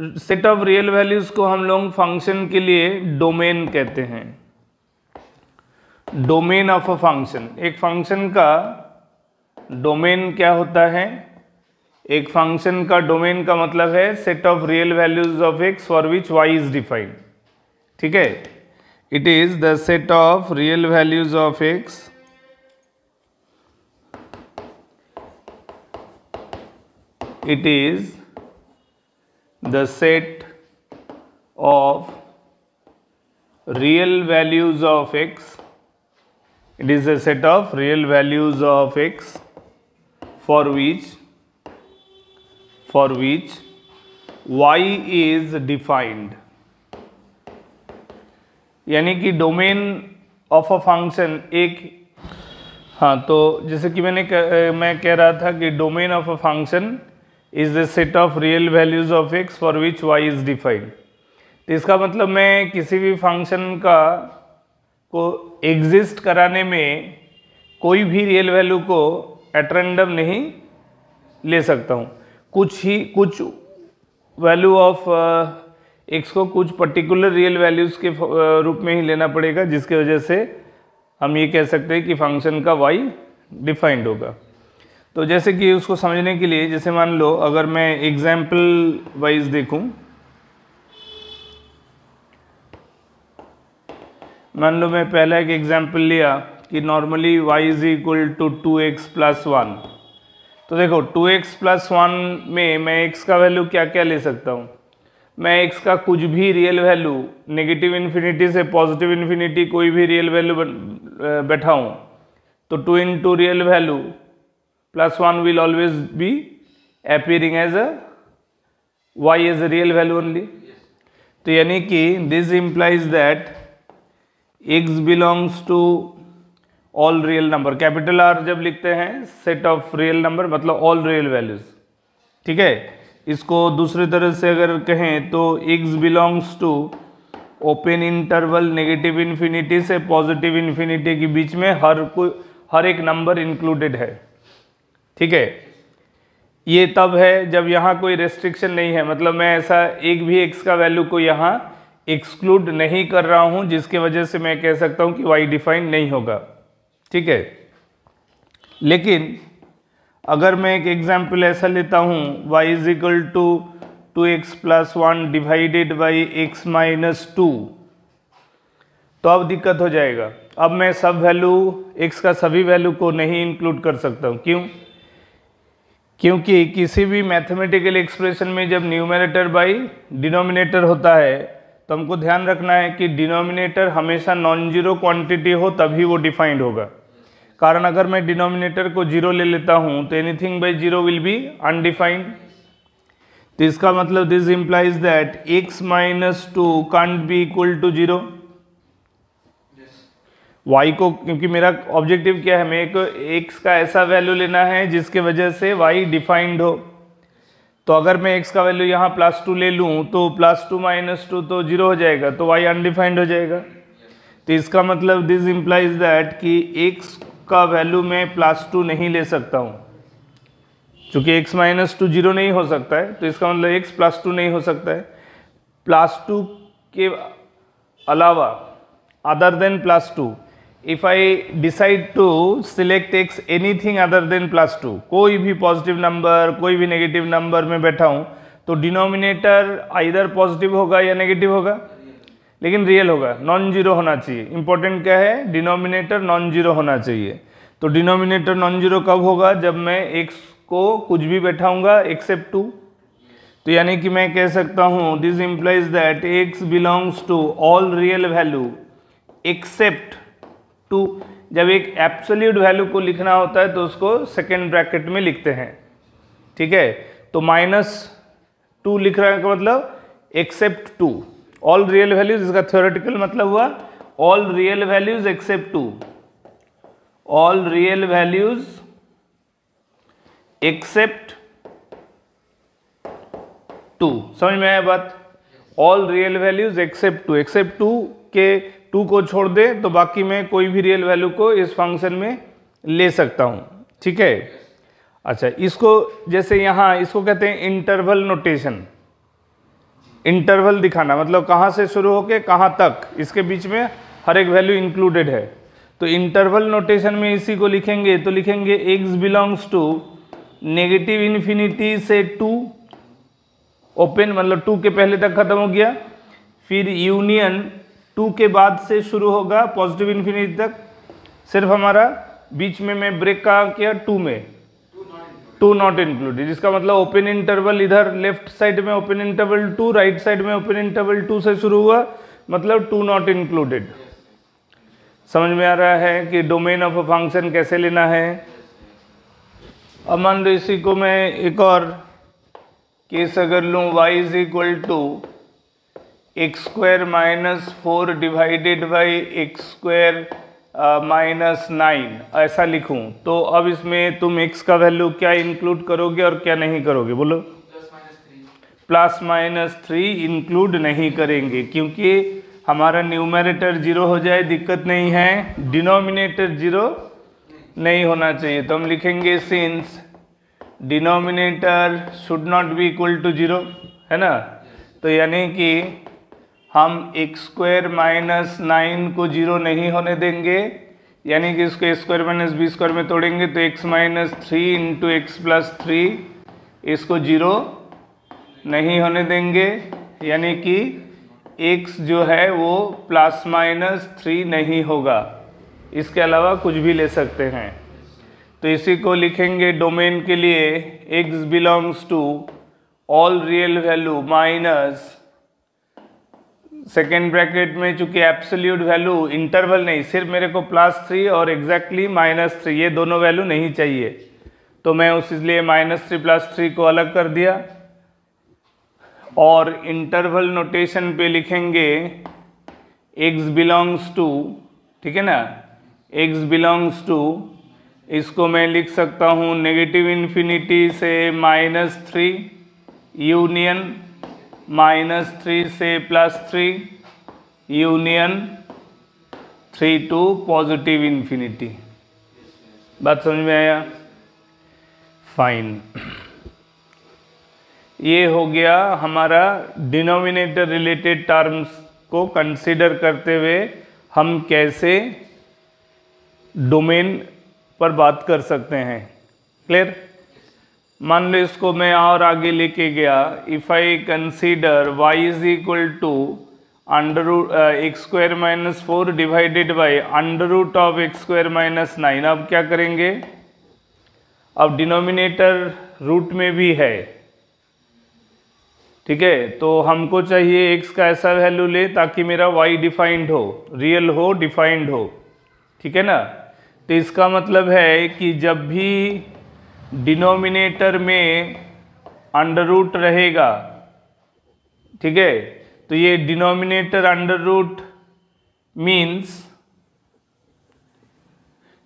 Set of real values को हम लोग फ़ंक्शन के लिए डोमेन कहते हैं। डोमेन ऑफ़ अ फ़ंक्शन एक फ़ंक्शन का डोमेन क्या होता है? एक फ़ंक्शन का डोमेन का मतलब है set of real values of x for which y is defined ठीक है? It is the set of real values of x it is the set of real values of x it is a set of real values of x for which for which y is defined यानी कि domain of a function एक हाँ तो जैसे कि मैंने मैं कह रहा था कि domain of a function is the set of real values of x for which y is defined तो इसका मतलब मैं किसी भी फ़ंक्शन का को एग्जिस्ट कराने में कोई भी रियल वैल्यू को एट रैंडम नहीं ले सकता हूँ। कुछ ही, कुछ वैल्यू ऑफ़ एक्स को कुछ पर्टिकुलर रियल वैल्यूज़ के रूप में ही लेना पड़ेगा, जिसके वजह से हम ये कह सकते हैं कि फ़ंक्शन का वाई डिफाइंड होगा। तो जैसे कि उसको समझने के लिए, जैसे मान लो, अगर मैं एग्ज़ाम्पल वाइज देखूँ, मान लो मैं पहला एक एग्ज़ाम्पल लिया कि normally y is equal to two x plus one तो देखो टू एक्स प्लस वन में मैं x का वैल्यू क्या क्या ले सकता हूँ? मैं x का कुछ भी रियल वैल्यू नेगेटिव इन्फिनिटी से पॉजिटिव इन्फिनिटी कोई भी रियल वैल्यू बैठाऊँ तो two into real value plus 1 will always be appearing as a y as a real value only. तो यानी कि this implies that x belongs to all real number. Capital R जब लिखते हैं सेट ऑफ़ रियल नंबर मतलब all real values ठीक है? इसको दूसरी तरह से अगर कहें तो x belongs to open interval negative infinity से पॉजिटिव इन्फिनिटी के बीच में हर कोई, हर एक नंबर इंक्लूडेड है। ठीक है? ये तब है जब यहाँ कोई रेस्ट्रिक्शन नहीं है। मतलब मैं ऐसा एक भी एक्स का वैल्यू को यहाँ एक्सक्लूड नहीं कर रहा हूँ, जिसके वजह से मैं कह सकता हूँ कि वाई डिफाइन नहीं होगा। ठीक है? लेकिन अगर मैं एक एग्ज़ाम्पल ऐसा लेता हूँ, y is equal to two x plus one divided by x minus two तो अब दिक्कत हो जाएगा। अब मैं सब वैल्यू x का सभी वैल्यू को नहीं इंक्लूड कर सकता हूँ। क्यों? क्योंकि किसी भी मैथमेटिकल एक्सप्रेशन में जब न्यूमरेटर बाई डिनोमिनेटर होता है तो हमको ध्यान रखना है कि डिनोमिनेटर हमेशा नॉन ज़ीरो क्वांटिटी हो, तभी वो डिफाइंड होगा। कारण अगर मैं डिनोमिनेटर को ज़ीरो ले लेता हूँ तो anything by zero will be undefined तो इसका मतलब this implies that x minus two can't be equal to zero y को, क्योंकि मेरा ऑब्जेक्टिव क्या है, मेरे को x का ऐसा वैल्यू लेना है जिसके वजह से y डिफाइंड हो। तो अगर मैं x का वैल्यू यहाँ प्लस टू ले लूँ तो प्लस टू माइनस टू तो ज़ीरो हो जाएगा तो y अनडिफाइंड हो जाएगा। तो इसका मतलब दिस इम्प्लाइज दैट कि x का वैल्यू मैं प्लस टू नहीं ले सकता हूँ। चूँकि x माइनस टू ज़ीरो नहीं हो सकता है तो इसका मतलब x प्लस टू नहीं हो सकता है। प्लस टू के अलावा other than plus two if I decide to select x anything other than plus two कोई भी पॉजिटिव नंबर कोई भी नेगेटिव नंबर में बैठा हूँ तो डिनोमिनेटर आइदर पॉजिटिव होगा या नेगेटिव होगा? लेकिन रियल होगा नॉन ज़ीरो होना चाहिए। इंपॉर्टेंट क्या है? डिनोमिनेटर नॉन ज़ीरो होना चाहिए। तो डिनोमिनेटर नॉन ज़ीरो कब होगा? जब मैं एक्स को कुछ भी बैठाऊँगा एक्सेप्ट टू तो यानी कि मैं कह सकता हूँ this implies that x belongs to all real value except two, जब एक एप्सोल्यूट वैल्यू को लिखना होता है तो उसको सेकेंड ब्रैकेट में लिखते हैं। ठीक है? तो माइनस टू लिख रहे का मतलब except two all real values इसका थ्योरेटिकल मतलब हुआ all real values except two all real values except two समझ में आया बात? All real values except two except two के टू को छोड़ दे तो बाकी मैं कोई भी रियल वैल्यू को इस फ़ंक्शन में ले सकता हूँ। ठीक है? अच्छा इसको जैसे यहाँ, इसको कहते हैं इंटरवल नोटेशन इंटरवल दिखाना मतलब कहाँ से शुरू होके कहाँ तक, इसके बीच में हर एक वैल्यू इंक्लूडेड है। तो इंटरवल नोटेशन में इसी को लिखेंगे तो लिखेंगे x belongs to negative infinity से टू ओपन मतलब टू के पहले तक खत्म हो गया, फिर यूनियन टू के बाद से शुरू होगा पॉजिटिव इन्फिनिटी तक। सिर्फ़ हमारा बीच में मैं ब्रेक कहा किया? टू में। टू नॉट इंक्लूडेड जिसका मतलब ओपन इंटरवल इधर लेफ़्ट साइड में open interval two right side में ओपन इंटरवल टू से शुरू हुआ मतलब टू नॉट इंक्लूडेड समझ में आ रहा है कि डोमेन ऑफ़ अ फ़ंक्शन कैसे लेना है? अब मान लो इसी को मैं एक और केस अगर लूँ, y is equal to x square minus four divided by x square minus nine ऐसा लिखूं। तो अब इसमें तुम x का वैल्यू क्या इंक्लूड करोगे और क्या नहीं करोगे? बोलो। प्लस माइनस थ्री इंक्लूड नहीं करेंगे क्योंकि हमारा न्यूमरेटर ज़ीरो हो जाए दिक्कत नहीं है। डिनोमिनेटर ज़ीरो नहीं होना चाहिए। तो हम लिखेंगे since denominator should not be equal to zero है ना? तो यानी कि हम एक्स स्क्वायर माइनस नाइन को ज़ीरो नहीं होने देंगे, यानी कि इसको स्क्वायर माइनस बी स्क्वायर में तोड़ेंगे तो x minus three into x plus three इसको ज़ीरो नहीं होने देंगे, यानी कि एक्स जो है वो प्लस माइनस थ्री नहीं होगा। इसके अलावा कुछ भी ले सकते हैं। तो इसी को लिखेंगे डोमेन के लिए x belongs to all real value minus second bracket में चूँकि एप्सोल्यूट वैल्यू इंटरवल नहीं, सिर्फ़ मेरे को प्लस थ्री और एग्जैक्टली माइनस थ्री ये दोनों वैल्यू नहीं चाहिए। तो मैं उस इसलिए माइनस थ्री प्लस थ्री को अलग कर दिया। और इंटरवल नोटेशन पे लिखेंगे x बिलोंग्स टू ठीक है ना? x बिलोंग्स टू इसको मैं लिख सकता हूँ नेगेटिव इन्फिनिटी से minus three union minus three से plus three, union three to, positive infinity. बात समझ में आया? फाइन ये हो गया हमारा डिनोमिनेटर रिलेटेड टर्म्स को कंसीडर करते हुए हम कैसे डोमेन पर बात कर सकते हैं। क्लियर मान लो इसको मैं और आगे लेके गया if I consider y is equal to under root x square minus four divided by under root of x square minus nine अब क्या करेंगे? अब डिनोमिनेटर रूट में भी है। ठीक है? तो हमको चाहिए x का ऐसा वैल्यू ले ताकि मेरा y डिफाइंड हो रियल हो डिफाइंड हो। ठीक है ना? तो इसका मतलब है कि जब भी डिनोमिनेटर में अंडर रूट रहेगा। ठीक है? तो ये डिनोमिनेटर अंडर रूट मीन्स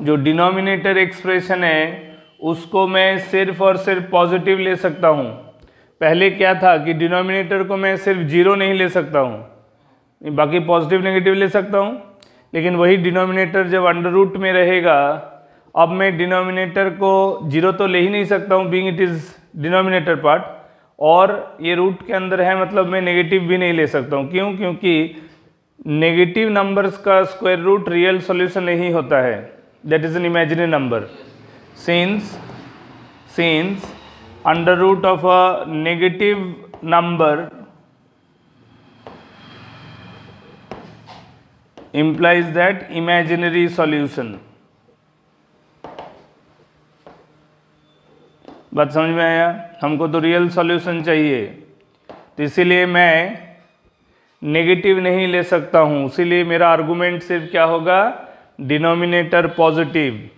जो डिनोमिनेटर एक्सप्रेशन है, उसको मैं सिर्फ़ और सिर्फ़ पॉजिटिव ले सकता हूँ। पहले क्या था कि डिनोमिनेटर को मैं सिर्फ़ ज़ीरो नहीं ले सकता हूँ। बाकी पॉजिटिव नेगेटिव ले सकता हूँ। लेकिन वही डिनोमिनेटर जब अंडर रूट में रहेगा अब मैं डिनोमिनेटर को ज़ीरो तो ले ही नहीं सकता हूँ being it is denominator part और ये रूट के अंदर है मतलब मैं नेगेटिव भी नहीं ले सकता हूँ। क्यों? क्योंकि नेगेटिव नंबर्स का स्क्वायर रूट रियल सॉल्यूशन नहीं होता है। That is an imaginary number since since under root of a negative number implies that imaginary solution. बात समझ में आया? हमको तो रियल सॉल्यूशन चाहिए। तो इसीलिए मैं नेगेटिव नहीं ले सकता हूँ। इसीलिए मेरा आर्गुमेंट सिर्फ़ क्या होगा? डिनोमिनेटर पॉजिटिव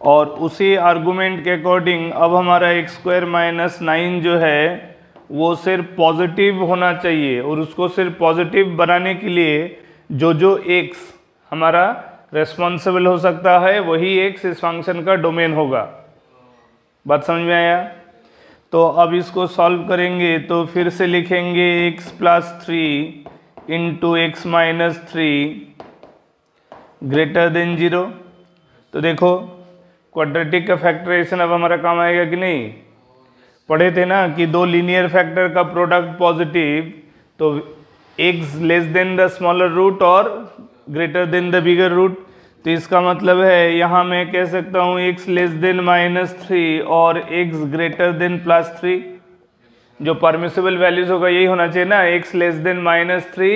और उसी आर्गुमेंट के अकॉर्डिंग अब हमारा एक्स स्क्वायर माइनस नाइन जो है, वो सिर्फ़ पॉजिटिव होना चाहिए। और उसको सिर्फ़ पॉजिटिव बनाने के लिए जो जो एक्स हमारा रेस्पॉन्सिबल हो सकता है, वही एक्स इस फ़ंक्शन का डोमेन होगा। बात समझ में आया? तो अब इसको सॉल्व करेंगे तो फिर से लिखेंगे x plus three into x minus three greater than zero तो देखो क्वाड्रेटिक का फैक्टराइजेशन अब हमारा काम आएगा कि नहीं? पढ़े थे ना कि दो लीनियर फैक्टर का प्रोडक्ट पॉजिटिव तो x less than the smaller root और greater than the bigger root तो इसका मतलब है, यहाँ मैं कह सकता हूँ x less than minus three और x greater than plus three जो परमिसेबल वैल्यूज़ होगा, यही होना चाहिए ना x less than minus three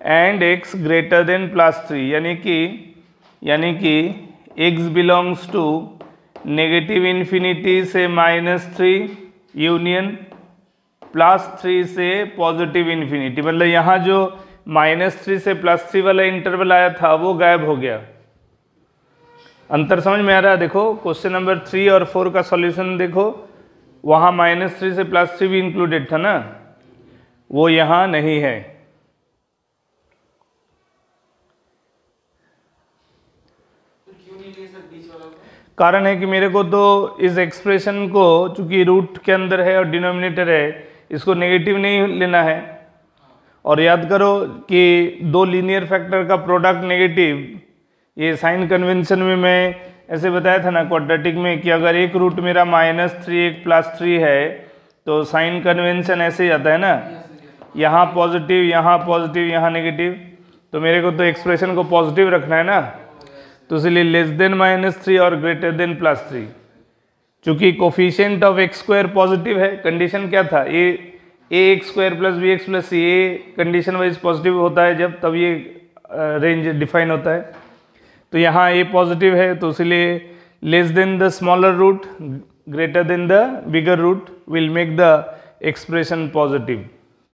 and x greater than plus three यानी कि यानी कि x belongs to negative infinity से minus three union plus three से पॉजिटिव इन्फिनिटी मतलब यहाँ जो माइनस थ्री से प्लस थ्री वाला इंटरवल आया था, वो गायब हो गया। अंतर समझ में आ रहा है? देखो क्वेश्चन नंबर थ्री और फोर का सॉल्यूशन देखो। वहाँ माइनस थ्री से प्लस थ्री भी इंक्लूडेड था ना? वो यहाँ नहीं है। कारण है कि मेरे को तो इस एक्सप्रेशन को, चूँकि रूट के अंदर है और डिनोमिनेटर है, इसको नेगेटिव नहीं लेना है। और याद करो कि दो लीनियर फैक्टर का प्रोडक्ट नेगेटिव ये साइन कन्वेंशन में मैं ऐसे बताया था ना क्वाड्रेटिक में कि अगर एक रूट मेरा माइनस थ्री एक प्लस थ्री है तो साइन कन्वेंशन ऐसे ही आता है ना? यहाँ पॉजिटिव यहाँ पॉजिटिव यहाँ नेगेटिव तो मेरे को तो एक्सप्रेशन को पॉजिटिव रखना है ना? तो इसलिए लेस देन माइनस थ्री और ग्रेटर देन प्लस थ्री चूँकि coefficient of x square positive है कंडीशन क्या था? A a x square plus b x plus c a condition wise positive होता है जब तब ये रेंज डिफाइन होता है। तो यहाँ ए पॉजिटिव है तो इसलिए less than the smaller root greater than the bigger root will make the expression positive